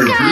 America!